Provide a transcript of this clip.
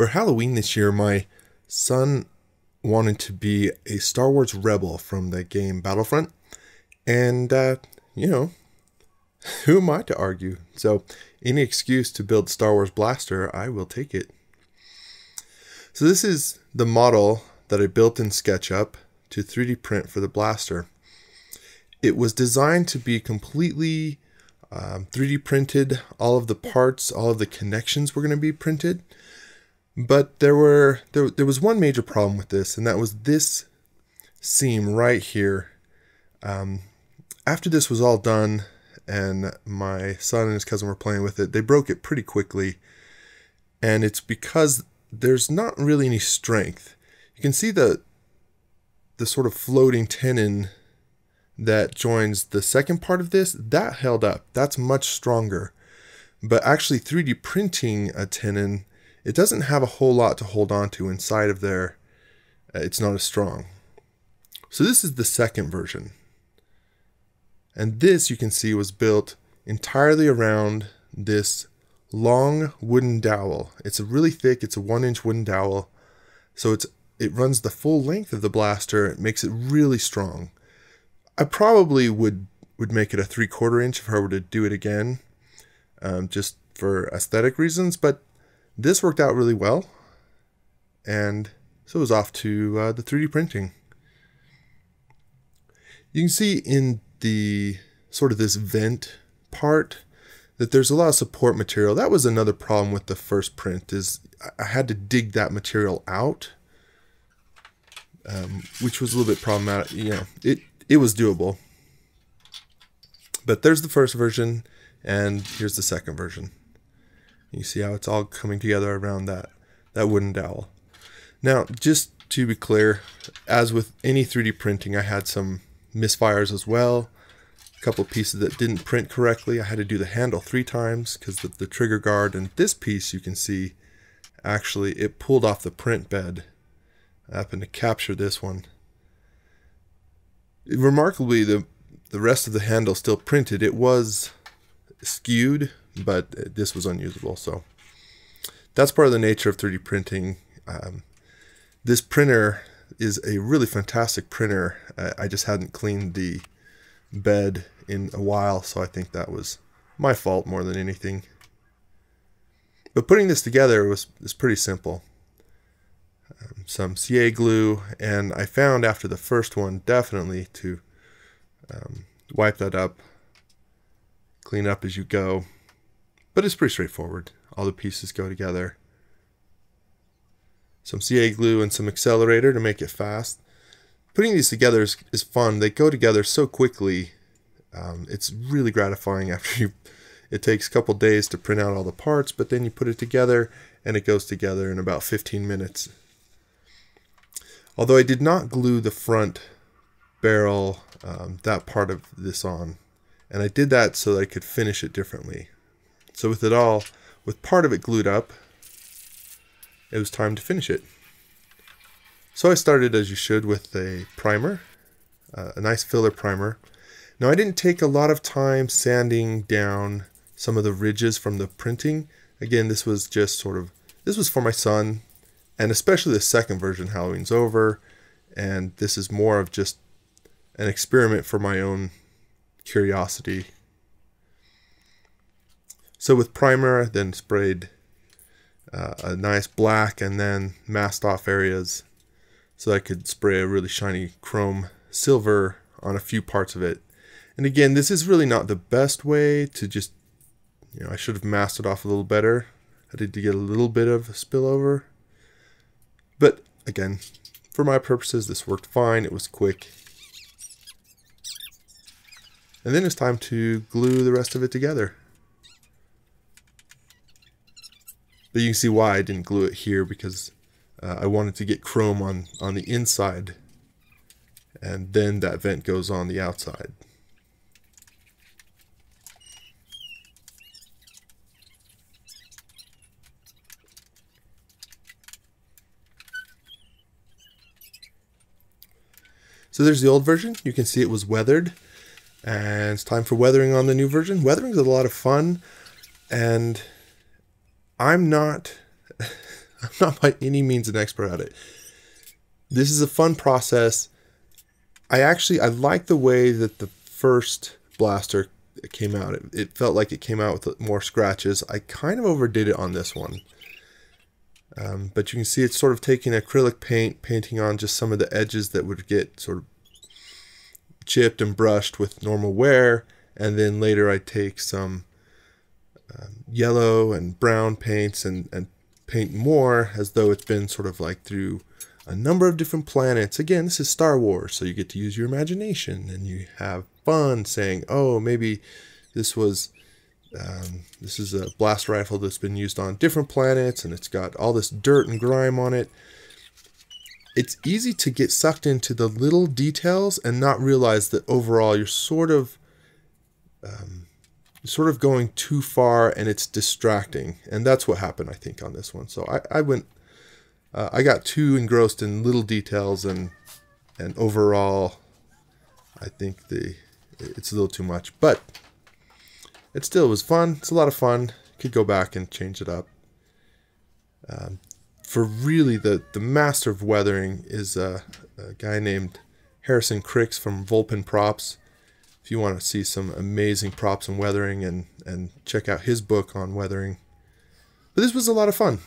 For Halloween this year, my son wanted to be a Star Wars rebel from the game Battlefront. And, uh, you know, who am I to argue? So, any excuse to build Star Wars Blaster, I will take it. So, this is the model that I built in SketchUp to 3D print for the blaster. It was designed to be completely um, 3D printed. All of the parts, all of the connections were going to be printed. But there were there, there was one major problem with this, and that was this seam right here. Um, after this was all done, and my son and his cousin were playing with it, they broke it pretty quickly. And it's because there's not really any strength. You can see the the sort of floating tenon that joins the second part of this, that held up. That's much stronger. But actually 3D printing a tenon, it doesn't have a whole lot to hold on to inside of there. Uh, it's not as strong. So this is the second version. And this you can see was built entirely around this long wooden dowel. It's a really thick, it's a one inch wooden dowel. So it's it runs the full length of the blaster. It makes it really strong. I probably would would make it a three quarter inch if I were to do it again, um, just for aesthetic reasons. But this worked out really well, and so it was off to uh, the 3D printing. You can see in the sort of this vent part that there's a lot of support material. That was another problem with the first print is I had to dig that material out um, which was a little bit problematic. You know, it it was doable. But there's the first version, and here's the second version. You see how it's all coming together around that that wooden dowel. Now, just to be clear, as with any 3D printing, I had some misfires as well. A couple pieces that didn't print correctly. I had to do the handle three times because the, the trigger guard and this piece you can see actually it pulled off the print bed I happened to capture this one. Remarkably, the the rest of the handle still printed. It was skewed, but this was unusable. So that's part of the nature of 3D printing. Um, this printer is a really fantastic printer. I, just hadn't cleaned the bed in a while, so I think that was my fault more than anything. But putting this together was, was pretty simple um, some CA glue, and I found after the first one definitely to um, wipe that up, clean up as you go. But it's pretty straightforward. All the pieces go together. Some CA glue and some accelerator to make it fast. Putting these together is, is fun. They go together so quickly. Um, it's really gratifying after you. It takes a couple days to print out all the parts, but then you put it together and it goes together in about 15 minutes. Although I did not glue the front barrel, um, that part of this on. And I did that so that I could finish it differently. So with it all, with part of it glued up, it was time to finish it. So I started as you should with a primer, uh, a nice filler primer. Now I didn't take a lot of time sanding down some of the ridges from the printing. Again, this was just sort of, this was for my son and especially the second version, Halloween's Over, and this is more of just an experiment for my own curiosity. So with primer, then sprayed uh, a nice black and then masked off areas so I could spray a really shiny chrome silver on a few parts of it. And again, this is really not the best way to just, you know, I should have masked it off a little better. I did to get a little bit of a spillover. But again, for my purposes, this worked fine. It was quick. And then it's time to glue the rest of it together. But you can see why I didn't glue it here because uh, I wanted to get chrome on, on the inside and then that vent goes on the outside. So there's the old version. You can see it was weathered. And it's time for weathering on the new version. Weathering is a lot of fun. And I'm not I'm not by any means an expert at it. This is a fun process. I actually I like the way that the first blaster came out. It, it felt like it came out with more scratches. I kind of overdid it on this one. Um, but you can see it's sort of taking acrylic paint, painting on just some of the edges that would get sort of chipped and brushed with normal wear. And then later I take some um, yellow and brown paints and, and paint more as though it's been sort of like through a number of different planets. Again, this is Star Wars, so you get to use your imagination and you have fun saying, oh, maybe this was um, this is a blast rifle that's been used on different planets and it's got all this dirt and grime on it. It's easy to get sucked into the little details and not realize that overall you're sort of um, sort of going too far and it's distracting. And that's what happened, I think, on this one. So I, I went, uh, I got too engrossed in little details and and overall, I think the it's a little too much. But it still was fun. It's a lot of fun. Could go back and change it up. Um, for really the the master of weathering is a, a guy named Harrison Krix from Volpin Props. If you want to see some amazing props and weathering and and check out his book on weathering. But this was a lot of fun.